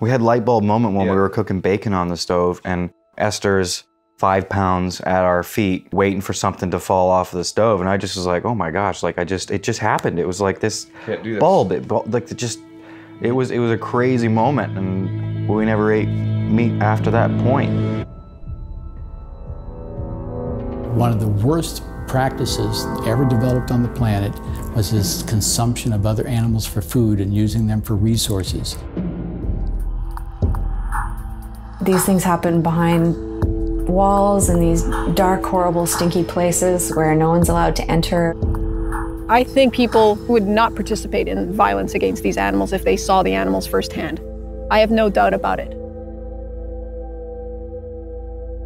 We had light bulb moment when yeah. we were cooking bacon on the stove, and Esther's five pounds at our feet, waiting for something to fall off of the stove, and I just was like, "Oh my gosh!" Like I just, it just happened. It was like this, this. bulb. It like it just, it was, it was a crazy moment, and we never ate meat after that point. One of the worst practices ever developed on the planet was this consumption of other animals for food and using them for resources. These things happen behind walls and these dark, horrible, stinky places where no one's allowed to enter. I think people would not participate in violence against these animals if they saw the animals firsthand. I have no doubt about it.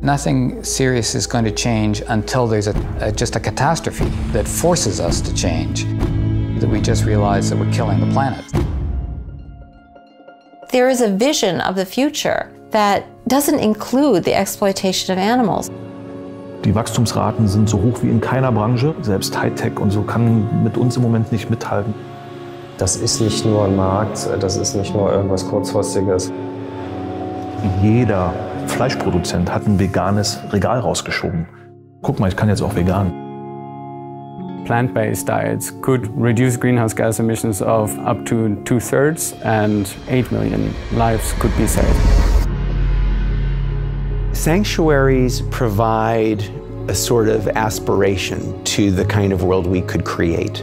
Nothing serious is going to change until there's a, a, just a catastrophe that forces us to change, that we just realize that we're killing the planet. There is a vision of the future that doesn't include the exploitation of animals. Die Wachstumsraten sind so hoch wie in keiner Branche. Selbst Hightech und so kann mit uns im Moment nicht mithalten. Das ist nicht nur ein Markt, das ist nicht nur irgendwas Kurzfristiges. Jeder Fleischproduzent hat ein veganes Regal rausgeschoben. Guck mal, ich kann jetzt auch vegan. Plant-based diets could reduce greenhouse gas emissions of up to two-thirds and 8 million lives could be saved. Sanctuaries provide a sort of aspiration to the kind of world we could create.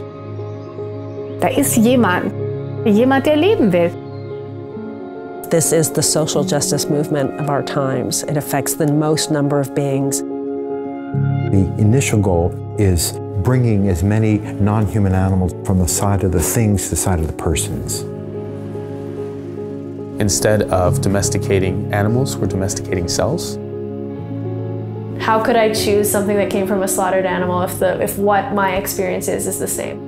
Da ist er jemand, jemand, der leben will. This is the social justice movement of our times. It affects the most number of beings. The initial goal is bringing as many non-human animals from the side of the things to the side of the persons. Instead of domesticating animals, we're domesticating cells. How could I choose something that came from a slaughtered animal if, the, if what my experience is is the same?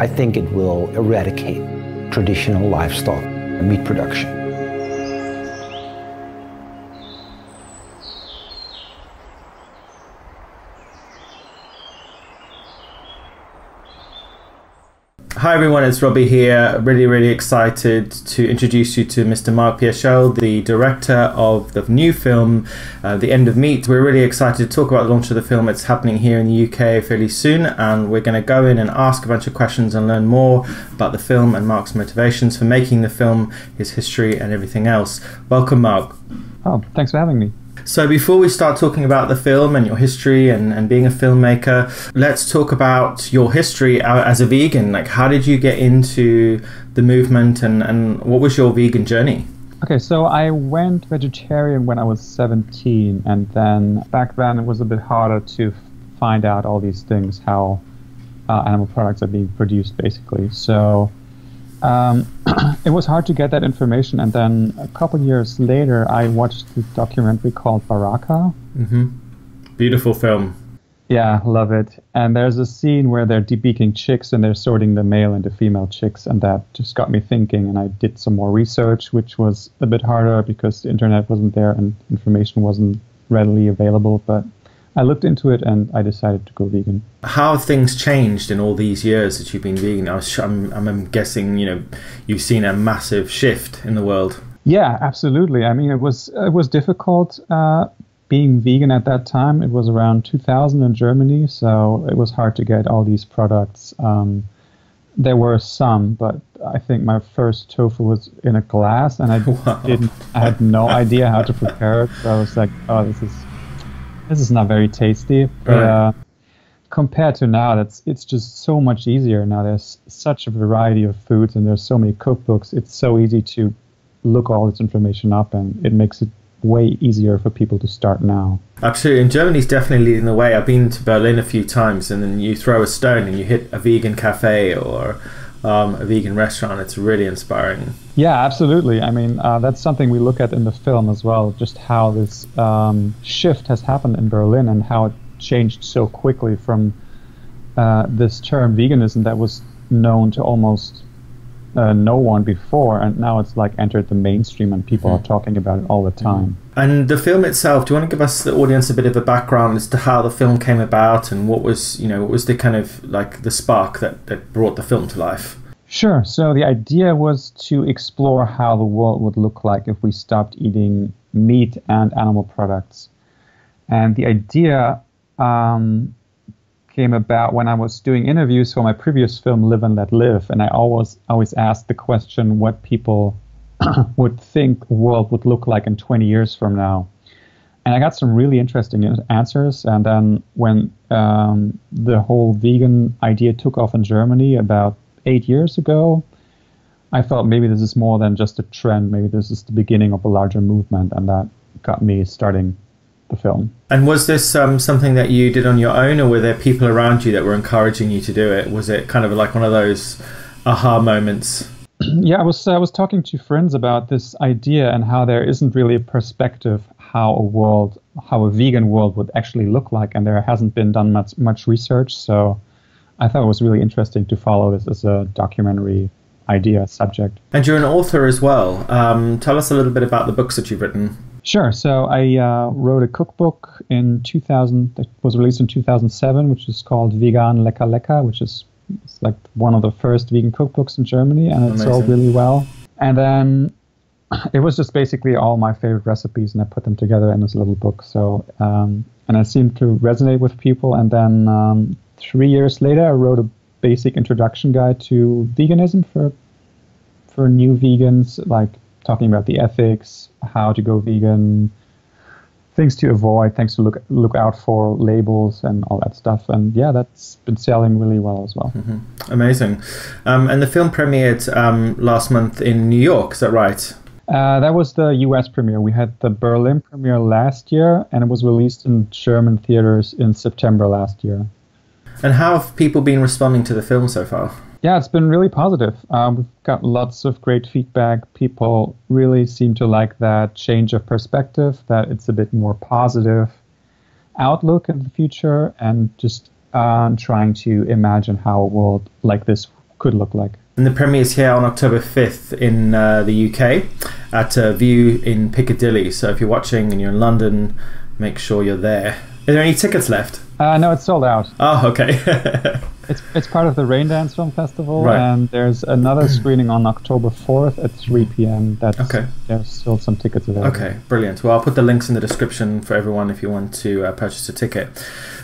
I think it will eradicate traditional livestock meat production. Hi everyone, it's Robbie here. Really, really excited to introduce you to Mr. Marc Pierschel, the director of the new film, uh, The End of Meat. We're really excited to talk about the launch of the film. It's happening here in the UK fairly soon, and we're going to go in and ask a bunch of questions and learn more about the film and Marc's motivations for making the film, his history, and everything else. Welcome, Mark. Oh, thanks for having me. So, before we start talking about the film and your history and, and being a filmmaker, let's talk about your history as a vegan. Like, how did you get into the movement and, and what was your vegan journey? Okay, so I went vegetarian when I was 17, and then back then it was a bit harder to find out all these things, how uh, animal products are being produced, basically. So um, it was hard to get that information. And then a couple years later, I watched the documentary called Baraka. Mm-hmm. Beautiful film. Yeah, love it. And there's a scene where they're debeaking chicks and they're sorting the male and the female chicks, and that just got me thinking. And I did some more research, which was a bit harder because the internet wasn't there and information wasn't readily available. But I looked into it and I decided to go vegan. How have things changed in all these years that you've been vegan? I am I'm, I'm guessing you know you've seen a massive shift in the world. Yeah, absolutely. I mean, it was it was difficult uh, being vegan at that time. It was around 2000 in Germany, so it was hard to get all these products. Um, there were some, but I think my first tofu was in a glass, and I wow. didn't. I had no idea how to prepare it. So I was like, "Oh, this is this is not very tasty. But right. uh, compared to now, that's it's just so much easier now. There's such a variety of foods, and there's so many cookbooks. It's so easy to look all this information up, and it makes it way easier for people to start now. Absolutely, and Germany's definitely leading the way. I've been to Berlin a few times, and then you throw a stone and you hit a vegan cafe or um, a vegan restaurant. It's really inspiring. Yeah, absolutely. I mean, uh, that's something we look at in the film as well, just how this um, shift has happened in Berlin and how it changed so quickly from uh, this term veganism that was known to almost uh, no one before, and now it's like entered the mainstream and people mm-hmm. are talking about it all the mm-hmm. time. And the film itself, do you want to give us the audience a bit of a background as to how the film came about and what was, you know, what was the kind of like the spark that, that brought the film to life? Sure. So the idea was to explore how the world would look like if we stopped eating meat and animal products. And the idea um, came about when I was doing interviews for my previous film, Live and Let Live, and I always always asked the question what people would think the world would look like in 20 years from now. And I got some really interesting answers. And then when um, the whole vegan idea took off in Germany about eight years ago, I thought maybe this is more than just a trend. Maybe this is the beginning of a larger movement, and that got me starting the film. And was this um, something that you did on your own, or were there people around you that were encouraging you to do it? Was it kind of like one of those aha moments? yeah, I was I was talking to friends about this idea and how there isn't really a perspective how a world, how a vegan world would actually look like, and there hasn't been done much much research. So I thought it was really interesting to follow this as a documentary idea subject. And you're an author as well. Um, tell us a little bit about the books that you've written. Sure. So I uh, wrote a cookbook in 2000 that was released in 2007, which is called Vegan Lecker Lecker, which is it's like one of the first vegan cookbooks in Germany, and it sold really well. And then it was just basically all my favorite recipes, and I put them together in this little book. So, um, and it seemed to resonate with people. And then um, three years later, I wrote a basic introduction guide to veganism for for new vegans, like talking about the ethics, how to go vegan, things to avoid, things to look look out for, labels and all that stuff. And yeah, that's been selling really well as well. Mm-hmm. Amazing. Um, and the film premiered um, last month in New York. Is that right? Uh, that was the U.S. premiere. We had the Berlin premiere last year, and it was released in German theaters in September last year. And how have people been responding to the film so far? Yeah, it's been really positive. Um, we've got lots of great feedback. People really seem to like that change of perspective, that it's a bit more positive outlook in the future, and just uh, trying to imagine how a world like this could look like. And the premiere is here on October 5th in uh, the UK at a Vue in Piccadilly. So if you're watching and you're in London, make sure you're there. Are there any tickets left? Uh, no, it's sold out. Oh, okay. it's it's part of the Raindance Film Festival, Right. and there's another screening on October 4th at 3 p.m. That's Okay. There's still some tickets available. Okay, brilliant. Well, I'll put the links in the description for everyone if you want to uh, purchase a ticket.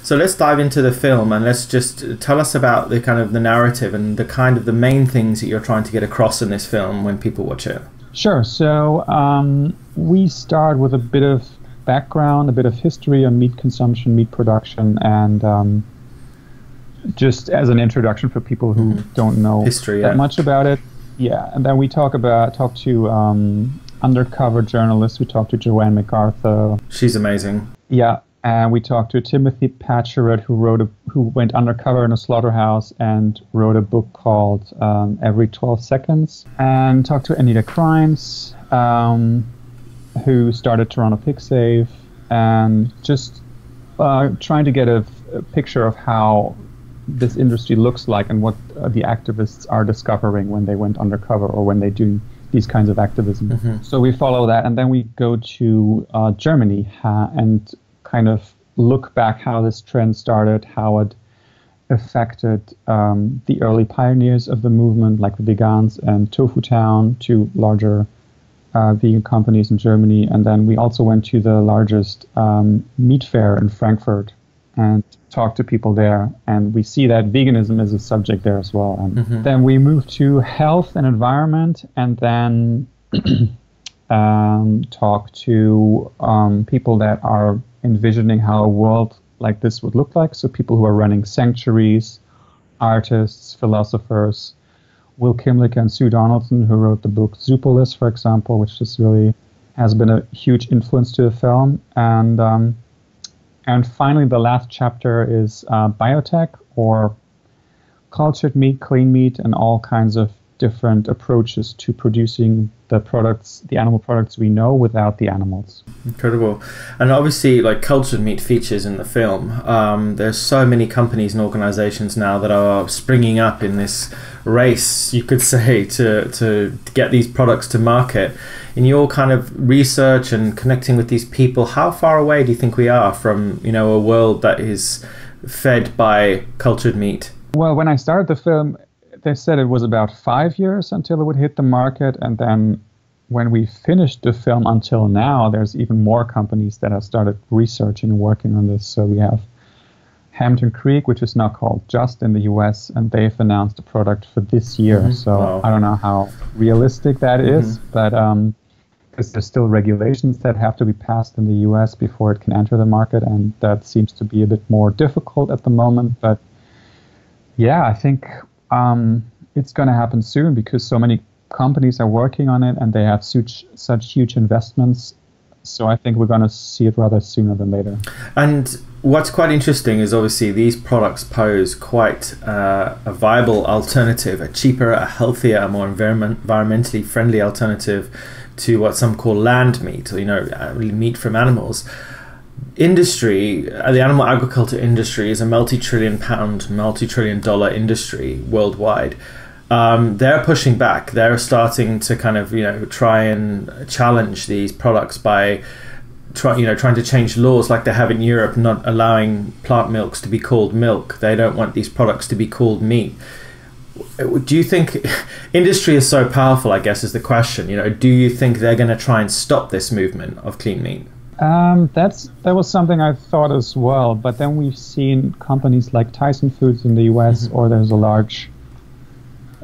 So let's dive into the film and let's just tell us about the kind of the narrative and the kind of the main things that you're trying to get across in this film when people watch it. Sure. So um, we start with a bit of background, a bit of history on meat consumption, meat production, and um, just as an introduction for people who don't know Mm-hmm. History, that yeah. much about it. Yeah, and then we talk about talk to um, undercover journalists. We talk to Jo-Anne McArthur. She's amazing. Yeah, and we talked to Timothy Pachirat, who wrote a who went undercover in a slaughterhouse and wrote a book called um, Every 12 Seconds, and talked to Anita Krajnc, um, who started Toronto Pig Save, and just uh, trying to get a, a picture of how this industry looks like and what uh, the activists are discovering when they went undercover or when they do these kinds of activism. Mhm. So we follow that, and then we go to uh, Germany ha- and kind of look back how this trend started, how it affected um, the early pioneers of the movement, like the Veganz and Tofutown, two larger uh, vegan companies in Germany. And then we also went to the largest um, meat fair in Frankfurt and talked to people there. And we see that veganism is a subject there as well. And Mhm. then we move to health and environment, and then um, talk to um, people that are envisioning how a world like this would look like. So people who are running sanctuaries, artists, philosophers. Will Kymlicka and Sue Donaldson, who wrote the book Zoopolis, for example, which just really has been a huge influence to the film. And um, and finally, the last chapter is uh, biotech or cultured meat, clean meat, and all kinds of different approaches to producing the products, the animal products we know without the animals. Incredible. And obviously, like cultured meat features in the film. Um, there's so many companies and organizations now that are springing up in this race, you could say, to, to get these products to market. In your kind of research and connecting with these people, how far away do you think we are from, you know, a world that is fed by cultured meat? Well, when I started the film, they said it was about five years until it would hit the market, and then when we finished the film until now, there's even more companies that have started researching and working on this. So we have Hampton Creek, which is now called Just in the US, and they've announced a product for this year. Mm-hmm. So wow. I don't know how realistic that mm-hmm. is, but um, there's still regulations that have to be passed in the US before it can enter the market, and that seems to be a bit more difficult at the moment. But yeah, I think um, it's going to happen soon because so many companies are working on it and they have such such huge investments. So I think we're going to see it rather sooner than later. And what's quite interesting is obviously these products pose quite uh, a viable alternative, a cheaper, a healthier, a more environment, environmentally friendly alternative to what some call land meat, or, you know, uh, meat from animals industry, uh, the animal agriculture industry is a multi-trillion pound, multi-trillion dollar industry worldwide. Um, they're pushing back. They're starting to kind of you know try and challenge these products by try, you know trying to change laws like they have in Europe, not allowing plant milks to be called milk. They don't want these products to be called meat. Do you think industry is so powerful? I guess is the question. You know, do you think they're going to try and stop this movement of clean meat? Um, that's that was something I thought as well. But then we've seen companies like Tyson Foods in the U.S. Mm-hmm. or there's a large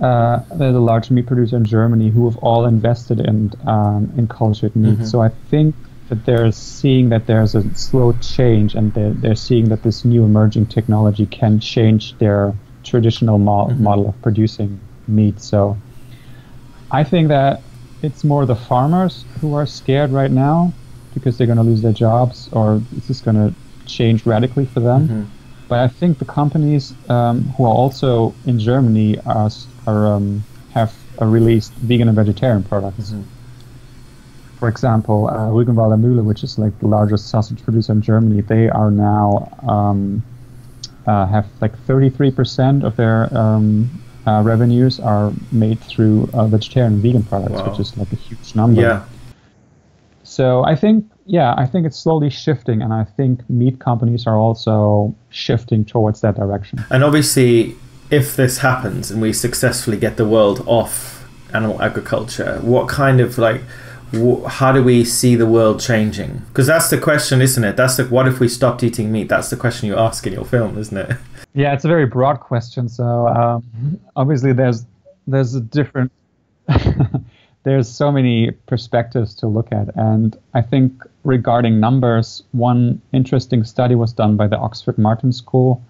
uh, there's a large meat producer in Germany who have all invested in um, in cultured meat. Mm-hmm. So I think that they're seeing that there's a slow change, and they're, they're seeing that this new emerging technology can change their traditional mo- mm-hmm. model of producing meat. So I think that it's more the farmers who are scared right now because they're going to lose their jobs or is this going to change radically for them. Mm-hmm. But I think the companies um, who are also in Germany are, are um, have uh, released vegan and vegetarian products. Mm-hmm. For example, uh, Rügenwalder Mühle, which is like the largest sausage producer in Germany, they are now um, uh, have like 33% of their um, uh, revenues are made through uh, vegetarian and vegan products, wow. which is like a huge number. Yeah. So I think, yeah, I think it's slowly shifting, and I think meat companies are also shifting towards that direction. And obviously, if this happens and we successfully get the world off animal agriculture, what kind of like how do we see the world changing? Because that's the question, isn't it? That's the what if we stopped eating meat? That's the question you ask in your film, isn't it? Yeah, it's a very broad question. So um, obviously, there's there's a different there's so many perspectives to look at. And I think regarding numbers, one interesting study was done by the Oxford Martin School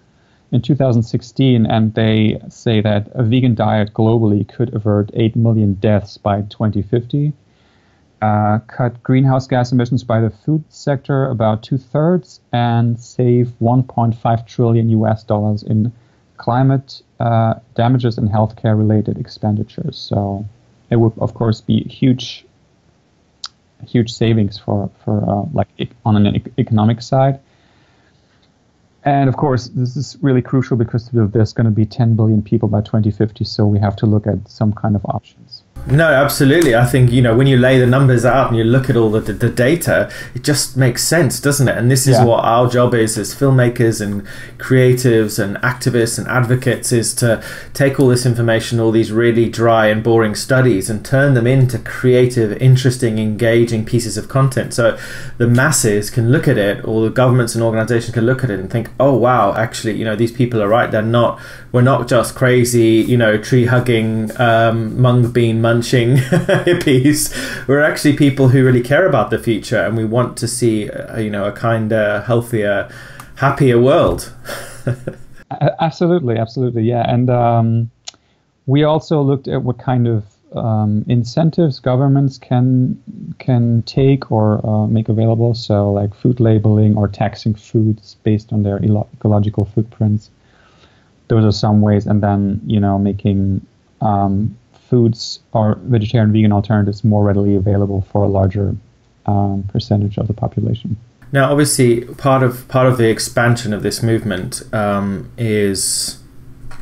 in 2016, and they say that a vegan diet globally could avert 8 million deaths by 2050, uh, cut greenhouse gas emissions by the food sector about two thirds, and save 1.5 trillion US dollars in climate uh, damages and healthcare related expenditures. So it would of course be huge huge savings for for uh, like on an economic side. And of course this is really crucial because there's going to be 10 billion people by 2050 so we have to look at some kind of options no, absolutely. I think you know when you lay the numbers out and you look at all the, the data, it just makes sense, doesn't it? And this is yeah. what our job is as filmmakers and creatives and activists and advocates is to take all this information, all these really dry and boring studies, and turn them into creative, interesting, engaging pieces of content. So the masses can look at it, or the governments and organizations can look at it and think, oh wow, actually, you know, these people are right. They're not. We're not just crazy, you know, tree hugging, um, mung bean munching hippies. We're actually people who really care about the future and we want to see, uh, you know, a kinder, healthier, happier world. absolutely, absolutely, yeah. And um, we also looked at what kind of um, incentives governments can can take or uh, make available. So, like food labeling or taxing foods based on their ecological footprints. Those are some ways, and then you know making um, foods or vegetarian vegan alternatives more readily available for a larger um, percentage of the population. Now, obviously, part of part of the expansion of this movement um, is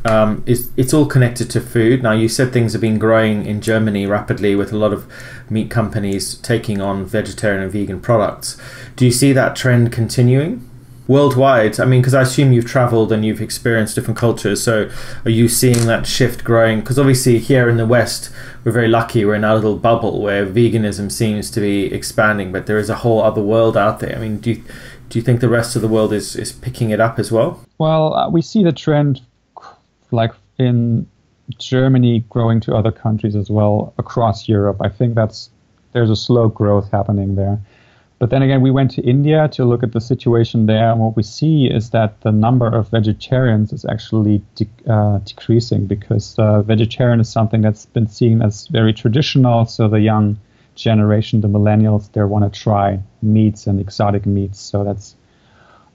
um, is it's all connected to food. Now, you said things have been growing in Germany rapidly with a lot of meat companies taking on vegetarian and vegan products. Do you see that trend continuing? Worldwide? I mean, because I assume you've traveled and you've experienced different cultures. So, are you seeing that shift growing? Because obviously, here in the West, we're very lucky. We're in our little bubble where veganism seems to be expanding, but there is a whole other world out there. I mean, do you, do you think the rest of the world is, is picking it up as well? Well, uh, we see the trend like in Germany growing to other countries as well across Europe. I think that's there's a slow growth happening there. But then again, we went to India to look at the situation there, and what we see is that the number of vegetarians is actually de- uh, decreasing because uh, vegetarian is something that's been seen as very traditional. So the young generation, the millennials, they want to try meats and exotic meats. So that's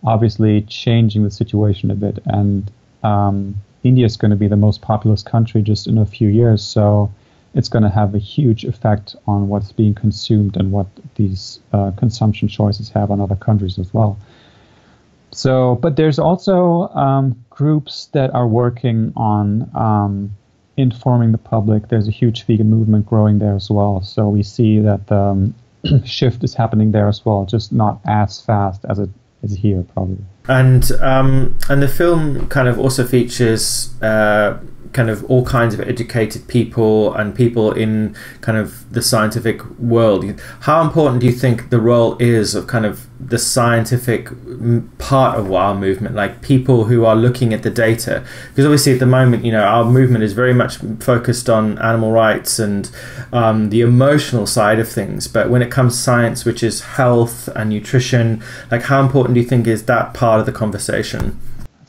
obviously changing the situation a bit. And um, India is going to be the most populous country just in a few years. So it's going to have a huge effect on what's being consumed and what these uh, consumption choices have on other countries as well. So, but there's also um, groups that are working on um, informing the public. There's a huge vegan movement growing there as well. So we see that the um, shift is happening there as well, just not as fast as it is here, probably. And um, and the film kind of also features. Uh, kind of all kinds of educated people and people in kind of the scientific world. How important do you think the role is of kind of the scientific part of our movement, like people who are looking at the data? Because obviously at the moment, you know, our movement is very much focused on animal rights and um, the emotional side of things. But when it comes to science, which is health and nutrition, like how important do you think is that part of the conversation?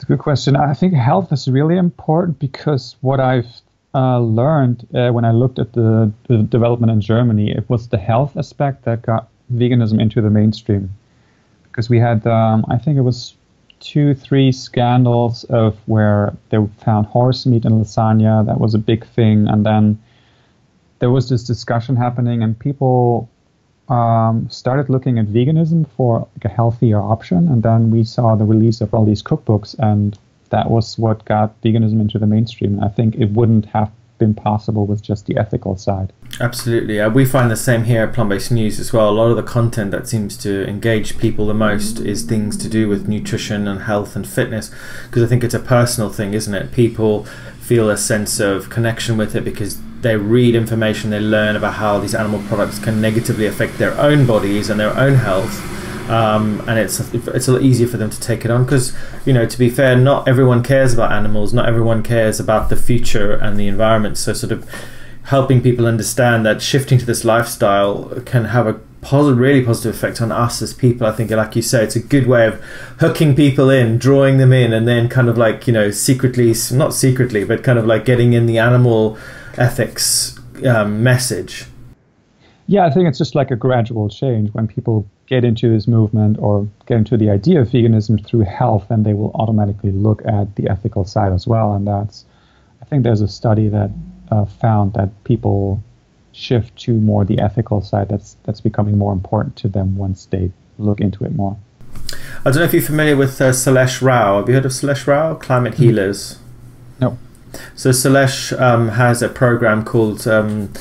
Good question. I think health is really important because what I've uh, learned uh, when I looked at the, the, development in Germany, it was the health aspect that got veganism into the mainstream. Because we had, um, I think it was two, three scandals of where they found horse meat in lasagna. That was a big thing. And then there was this discussion happening, and people um, started looking at veganism for like a healthier option, and then we saw the release of all these cookbooks, and that was what got veganism into the mainstream. I think it wouldn't have been possible with just the ethical side. Absolutely. Uh, we find the same here at Plant Based News as well. A lot of the content that seems to engage people the most is things to do with nutrition and health and fitness because I think it's a personal thing, isn't it? People feel a sense of connection with it because they read information, they learn about how these animal products can negatively affect their own bodies and their own health. Um, and it's it's a lot easier for them to take it on because you know to be fair, not everyone cares about animals, not everyone cares about the future and the environment. So sort of helping people understand that shifting to this lifestyle can have a positive, really positive effect on us as people. I think, like you say, it's a good way of hooking people in, drawing them in, and then kind of like you know secretly, not secretly, but kind of like getting in the animal ethics um, message? Yeah, I think it's just like a gradual change. When people get into this movement or get into the idea of veganism through health, then they will automatically look at the ethical side as well. And that's, I think there's a study that uh, found that people shift to more the ethical side. That's that's becoming more important to them once they look into it more. I don't know if you're familiar with uh, Rao. Have you heard of Sailesh Rao? Climate mm-hmm. Healers. No. So Sailesh um, has a program called um,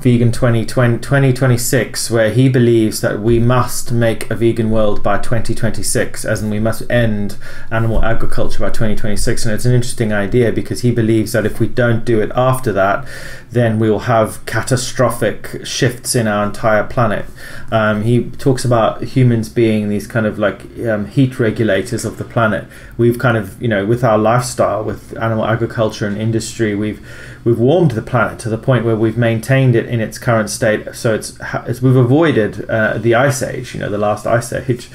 Vegan 2020, 2026, where he believes that we must make a vegan world by 2026, as in we must end animal agriculture by 2026. And it's an interesting idea because he believes that if we don't do it after that, then we will have catastrophic shifts in our entire planet. Um, he talks about humans being these kind of like um, heat regulators of the planet. We've kind of, you know, with our lifestyle, with animal agriculture and industry, we've we've warmed the planet to the point where we've maintained it in its current state. So it's, it's we've avoided uh, the ice age, you know, the last ice age.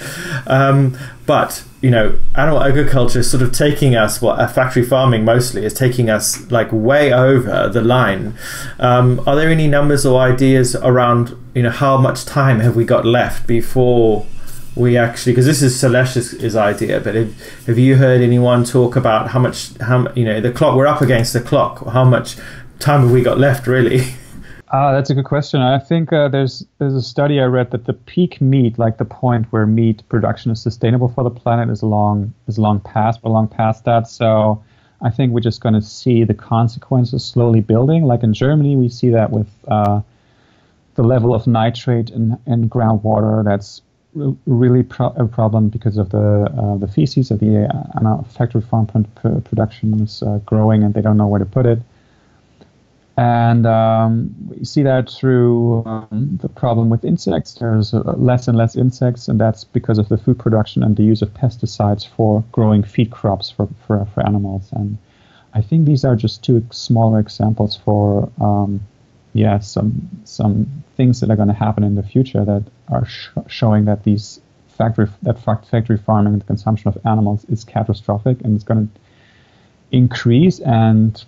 Um, but you know, animal agriculture is sort of taking us, what factory farming mostly is taking us like way over the line. Um, are there any numbers or ideas around, you know, how much time have we got left before we actually, because this is Sailesh's idea, but have, have you heard anyone talk about how much, how you know, the clock, we're up against the clock, how much time have we got left really? Ah, that's a good question. I think uh, there's there's a study I read that the peak meat, like the point where meat production is sustainable for the planet, is long is long past. We're long past that. So I think we're just going to see the consequences slowly building. Like in Germany, we see that with uh, the level of nitrate in, in groundwater that's really pro- a problem because of the uh, the feces of the uh, factory farm pr- production is uh, growing and they don't know where to put it. And um, we see that through um, the problem with insects. There's uh, less and less insects, and that's because of the food production and the use of pesticides for growing feed crops for, for, for animals. And I think these are just two smaller examples for, um, yeah, some some things that are going to happen in the future that are sh- showing that these factory that factory farming and the consumption of animals is catastrophic and it's going to increase and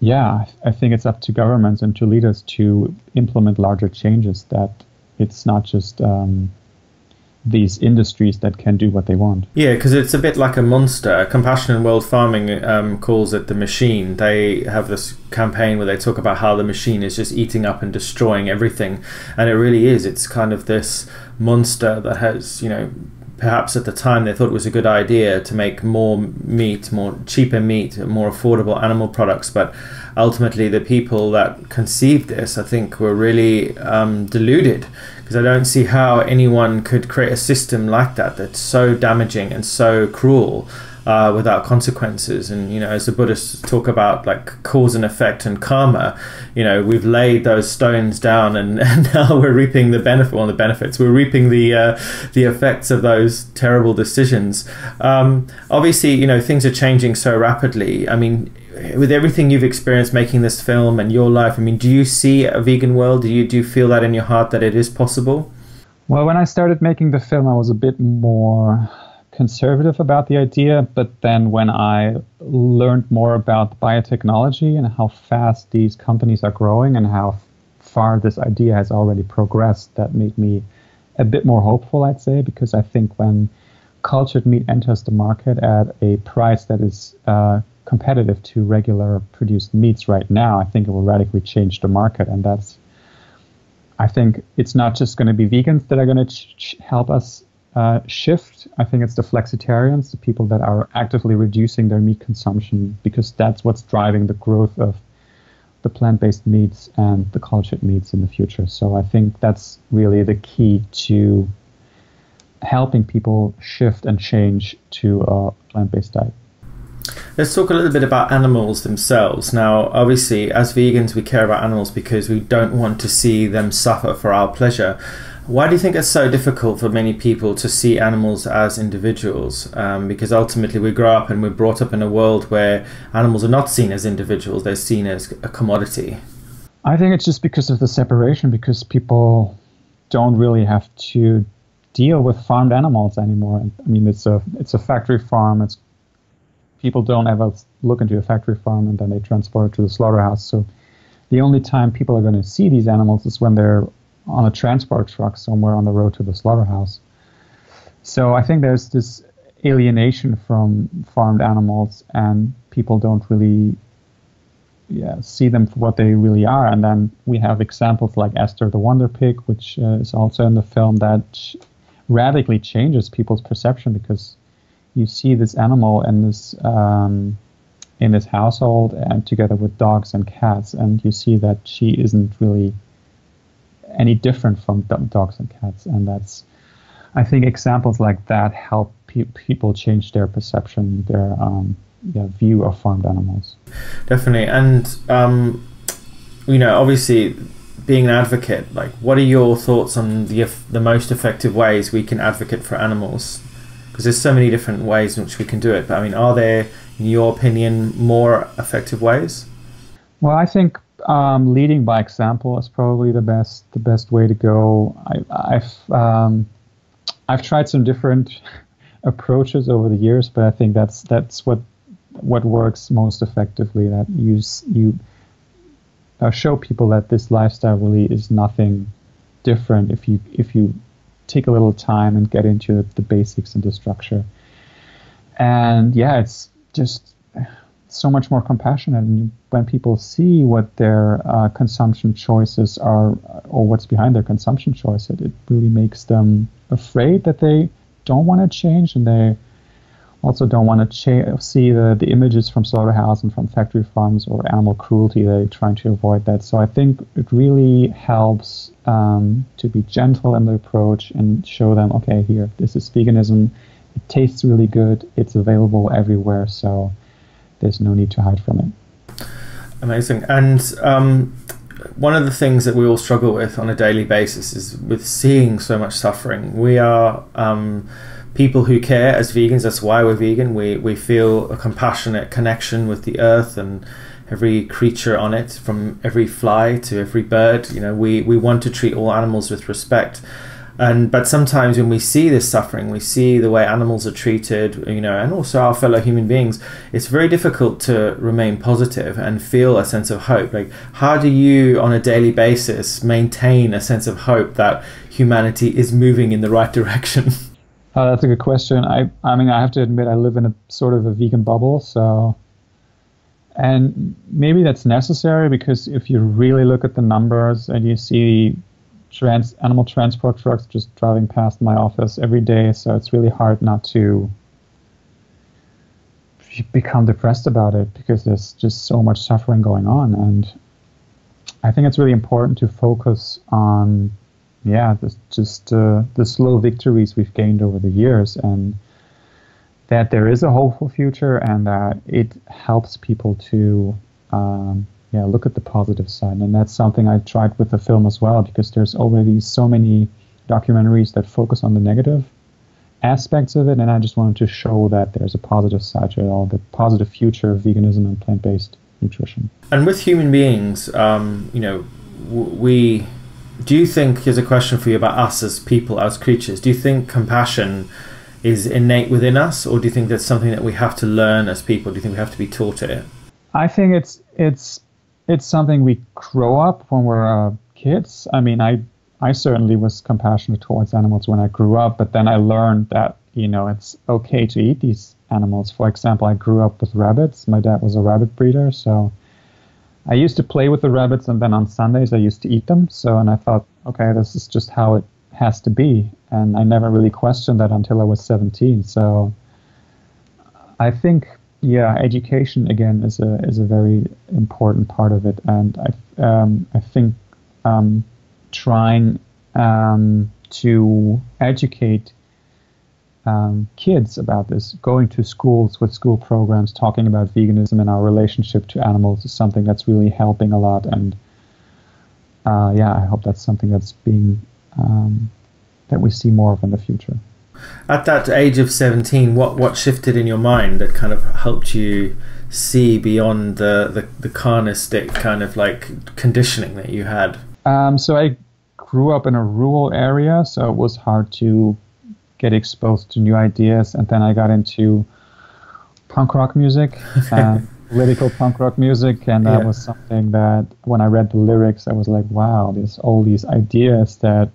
yeah, I think it's up to governments and to leaders to implement larger changes. That it's not just um, these industries that can do what they want. Yeah, because it's a bit like a monster. Compassion in World Farming um, calls it the machine. They have this campaign where they talk about how the machine is just eating up and destroying everything, and it really is. It's kind of this monster that has, you know, perhaps at the time they thought it was a good idea to make more meat, more cheaper meat, more affordable animal products. But ultimately, the people that conceived this, I think, were really um, deluded because I don't see how anyone could create a system like that that's so damaging and so cruel uh, without consequences. And you know, as the Buddhists talk about like cause and effect and karma, you know, we've laid those stones down, and, and now we're reaping the benefit. Well, the benefits. We're reaping the uh, the effects of those terrible decisions. Um, obviously, you know, things are changing so rapidly. I mean. With everything you've experienced making this film and your life, I mean, do you see a vegan world? Do you do you feel that in your heart that it is possible? Well, when I started making the film, I was a bit more conservative about the idea, but then when I learned more about biotechnology and how fast these companies are growing and how far this idea has already progressed, that made me a bit more hopeful, I'd say, because I think when cultured meat enters the market at a price that is uh, competitive to regular produced meats right now, I think it will radically change the market, and that's I think it's not just going to be vegans that are going to ch- help us uh, shift. I think it's the flexitarians, the people that are actively reducing their meat consumption, because that's what's driving the growth of the plant based meats and the cultured meats in the future. So I think that's really the key to helping people shift and change to a plant based diet. Let's talk a little bit about animals themselves. Now, obviously, as vegans, we care about animals because we don't want to see them suffer for our pleasure. Why do you think it's so difficult for many people to see animals as individuals? Um, because ultimately we grow up and we're brought up in a world where animals are not seen as individuals, they're seen as a commodity. I think it's just because of the separation, because people don't really have to deal with farmed animals anymore. I mean, it's a it's a factory farm. It's people don't ever look into a factory farm and then they transport it to the slaughterhouse. So the only time people are going to see these animals is when they're on a transport truck somewhere on the road to the slaughterhouse. So I think there's this alienation from farmed animals, and people don't really yeah, see them for what they really are. And then we have examples like Esther the Wonder Pig, which uh, is also in the film, that radically changes people's perception because you see this animal in this um, in this household and together with dogs and cats, and you see that she isn't really any different from dogs and cats. And that's, I think, examples like that help pe- people change their perception, their um, yeah, view of farmed animals. Definitely, and um, you know, obviously, being an advocate, like, what are your thoughts on the the most effective ways we can advocate for animals? Because there's so many different ways in which we can do it. But I mean, are there, in your opinion, more effective ways? Well, I think um, leading by example is probably the best the best way to go. I, have um, I've tried some different approaches over the years, but I think that's that's what what works most effectively. That you you uh, show people that this lifestyle really is nothing different if you if you take a little time and get into the basics and the structure. And yeah, it's just so much more compassionate. And when people see what their uh, consumption choices are, or what's behind their consumption choice, it, it really makes them afraid that they don't want to change, and they also don't want to cha- see the, the images from slaughterhouse and from factory farms or animal cruelty. They're trying to avoid that. So I think it really helps um, to be gentle in the approach and show them, okay, here, this is veganism. It tastes really good. It's available everywhere, so there's no need to hide from it. Amazing. And um, one of the things that we all struggle with on a daily basis is with seeing so much suffering. We are um, people who care as vegans. That's why we're vegan. We we feel a compassionate connection with the earth and every creature on it, from every fly to every bird. You know, we we want to treat all animals with respect. And but sometimes when we see this suffering, we see the way animals are treated, you know, and also our fellow human beings. It's very difficult to remain positive and feel a sense of hope. Like, how do you, on a daily basis, maintain a sense of hope that humanity is moving in the right direction? Oh, that's a good question. I, I mean, I have to admit, I live in a sort of a vegan bubble, so, and maybe that's necessary because if you really look at the numbers and you see trans animal transport trucks just driving past my office every day, so it's really hard not to become depressed about it because there's just so much suffering going on, and I think it's really important to focus on yeah, this, just uh, the slow victories we've gained over the years, and that there is a hopeful future, and that it helps people to um, yeah look at the positive side, and that's something I tried with the film as well, because there's already so many documentaries that focus on the negative aspects of it, and I just wanted to show that there's a positive side to it all, the positive future of veganism and plant-based nutrition. And with human beings, um, you know, we do you think here's a question for you about us as people as creatures do you think compassion is innate within us or do you think that's something that we have to learn as people? Do you think we have to be taught it? I think it's it's it's something we grow up when we're uh, kids i mean i i certainly was compassionate towards animals when i grew up but then i learned that you know it's okay to eat these animals for example i grew up with rabbits my dad was a rabbit breeder so I used to play with the rabbits, and then on Sundays I used to eat them. So, and I thought, okay, this is just how it has to be, and I never really questioned that until I was 17. So, I think, yeah, education again is a is a very important part of it, and I um, I think um, trying um, to educate um, kids about this. Going to schools with school programs, talking about veganism and our relationship to animals is something that's really helping a lot. And uh, yeah, I hope that's something that's being um, that we see more of in the future. At that age of seventeen, what what shifted in your mind that kind of helped you see beyond the the, the carnistic kind of like conditioning that you had? Um, so I grew up in a rural area, so it was hard to get exposed to new ideas. And then I got into punk rock music, uh, political punk rock music, and that yeah. was something that when I read the lyrics, I was like, wow, there's all these ideas that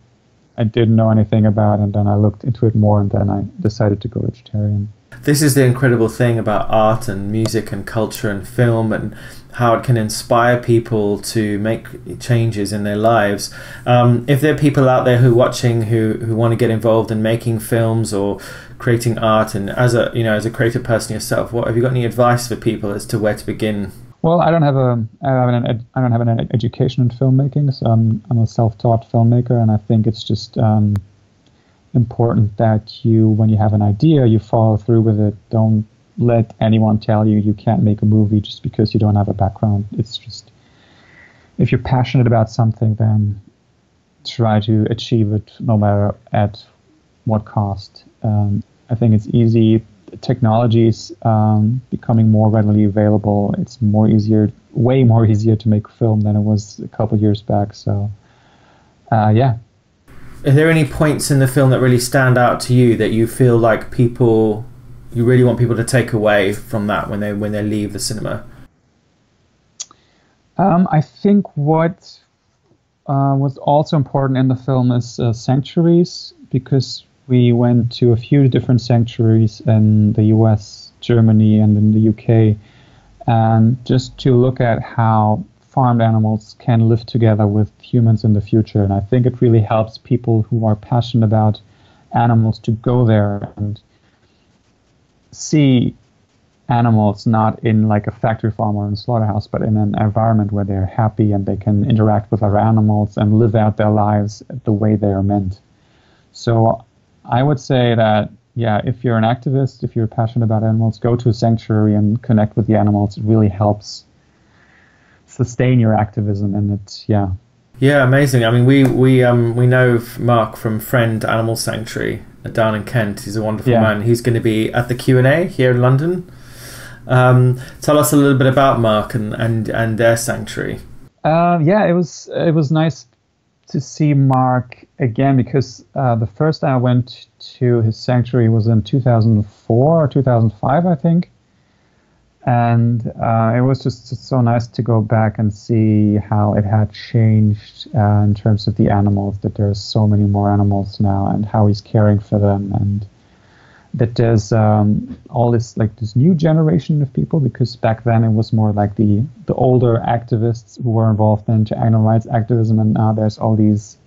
I didn't know anything about. And then I looked into it more, and then I decided to go vegetarian. This is the incredible thing about art and music and culture and film and how it can inspire people to make changes in their lives. Um, if there are people out there who are watching who, who want to get involved in making films or creating art, and as a you know as a creative person yourself, what have you got any advice for people as to where to begin? Well, I don't have a I, have an, I don't have an education in filmmaking, so I'm, I'm a self-taught filmmaker, and I think it's just um, important that you, when you have an idea, you follow through with it. Don't let anyone tell you you can't make a movie just because you don't have a background. It's just if you're passionate about something, then try to achieve it no matter at what cost. Um, I think it's easy. Technology is um, becoming more readily available. It's more easier, way more easier to make film than it was a couple years back. So, uh, yeah. Are there any points in the film that really stand out to you that you feel like people you really want people to take away from that when they when they leave the cinema? Um, I think what uh, was also important in the film is uh, sanctuaries because we went to a few different sanctuaries in the U.S., Germany, and in the U.K. And just to look at how farmed animals can live together with humans in the future. And I think it really helps people who are passionate about animals to go there and see animals not in like a factory farm or in a slaughterhouse, but in an environment where they're happy and they can interact with other animals and live out their lives the way they are meant. So I would say that, yeah, if you're an activist, if you're passionate about animals, go to a sanctuary and connect with the animals. It really helps sustain your activism and it, yeah. Yeah, amazing. I mean, we we um we know Mark from Friend Animal Sanctuary down in Kent. He's a wonderful Yeah. man. He's going to be at the Q and A here in London. Um, tell us a little bit about Mark and and, and their sanctuary. Uh, yeah, it was it was nice to see Mark again because uh, the first time I went to his sanctuary was in 2004 or 2005, I think, and uh, it was just so nice to go back and see how it had changed uh, in terms of the animals. That there's so many more animals now, and how he's caring for them, and that there's um, all this like this new generation of people because back then it was more like the the older activists who were involved in animal rights activism and now there's all these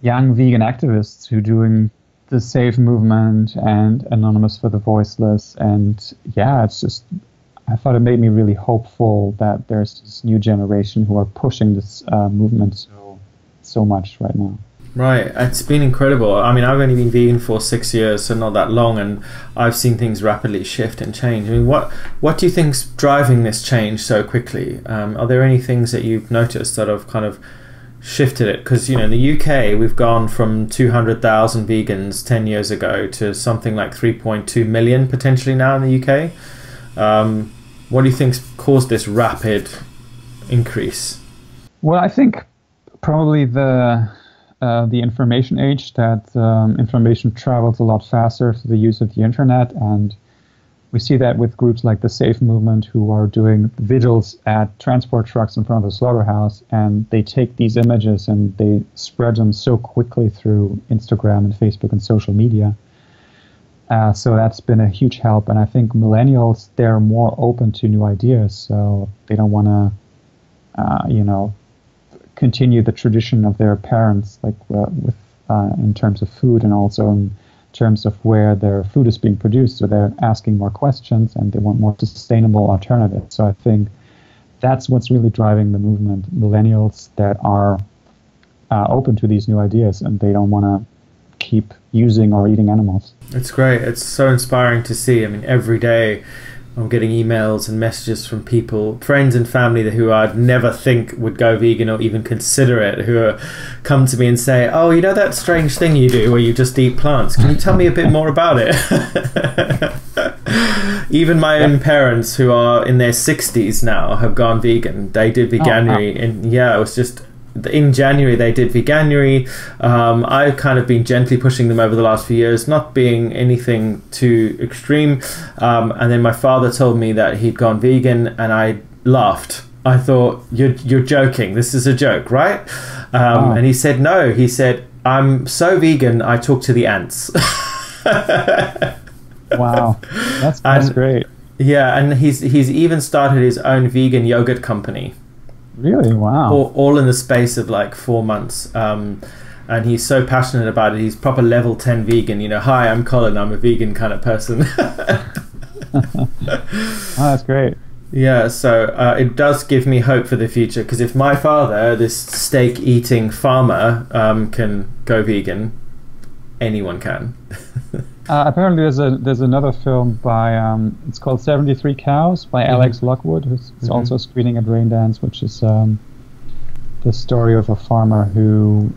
young vegan activists who doing the Save movement and anonymous for the voiceless and yeah it's just i thought it made me really hopeful that there's this new generation who are pushing this uh, movement so so much right now Right, it's been incredible. I mean, I've only been vegan for six years, so not that long, and I've seen things rapidly shift and change. I mean, what what do you think's driving this change so quickly? Um, are there any things that you've noticed that have kind of shifted it? Because you know, in the UK, we've gone from two hundred thousand vegans ten years ago to something like three point two million potentially now in the UK. Um, what do you think's caused this rapid increase? Well, I think probably the uh, the information age that um, information travels a lot faster through the use of the internet, and we see that with groups like the Save Movement, who are doing vigils at transport trucks in front of the slaughterhouse, and they take these images and they spread them so quickly through Instagram and Facebook and social media. Uh, so that's been a huge help, and I think millennials they're more open to new ideas, so they don't want to, uh, you know, continue the tradition of their parents, like uh, with uh, in terms of food and also in terms of where their food is being produced. So they're asking more questions and they want more sustainable alternatives. So I think that's what's really driving the movement. Millennials that are uh, open to these new ideas and they don't want to keep using or eating animals. It's great. It's so inspiring to see. I mean, every day I'm getting emails and messages from people, friends and family who I'd never think would go vegan or even consider it, who are, come to me and say, "Oh, you know that strange thing you do where you just eat plants? Can you tell me a bit more about it?" even my own parents, who are in their 60s now, have gone vegan. They did oh, veganuary, and yeah, it was just in January they did veganuary. Um, I've kind of been gently pushing them over the last few years, not being anything too extreme. Um, and then my father told me that he'd gone vegan, and I laughed. I thought you're you're joking. This is a joke, right? Um. And he said no. He said I'm so vegan. I talk to the ants. Wow, that's, that's And- great. Yeah, and he's he's even started his own vegan yogurt company. Really? Wow. all, all in the space of like four months. Um, and he's so passionate about it. He's proper level 10 vegan. You know, hi, I'm Colin. I'm a vegan kind of person. Oh, that's great. yeah, so uh, it does give me hope for the future because if my father, this steak eating farmer, um, can go vegan, anyone can. Uh, apparently, there's a there's another film by um, it's called Seventy Three Cows by Mhm. Alex Lockwood, who's Mhm. also screening at Raindance, which is um, the story of a farmer who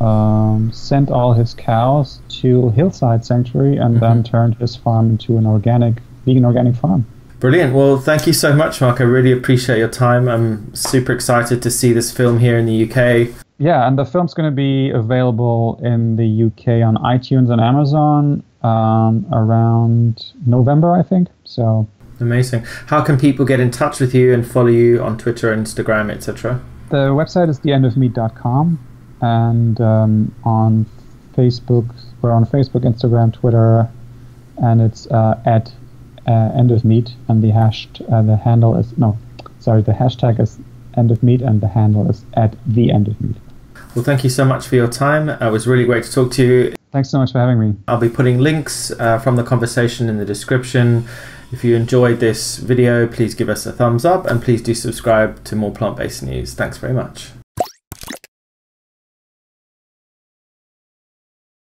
um, sent all his cows to Hillside Sanctuary and then turned his farm into an organic vegan organic farm. Brilliant. Well, thank you so much, Marc. I really appreciate your time. I'm super excited to see this film here in the UK. Yeah, and the film's going to be available in the UK on iTunes and Amazon um, around November, I think. So Amazing. How can people get in touch with you and follow you on Twitter, Instagram, etc.? The website is theendofmeat.com, and um, on Facebook, we're on Facebook, Instagram, Twitter, and it's uh, at uh, end of meat, and the hash uh, the handle is no, sorry, the hashtag is end of meat, and the handle is at the end of meat. Well, thank you so much for your time. It was really great to talk to you. Thanks so much for having me. I'll be putting links uh, from the conversation in the description. If you enjoyed this video, please give us a thumbs up and please do subscribe to more plant based news. Thanks very much.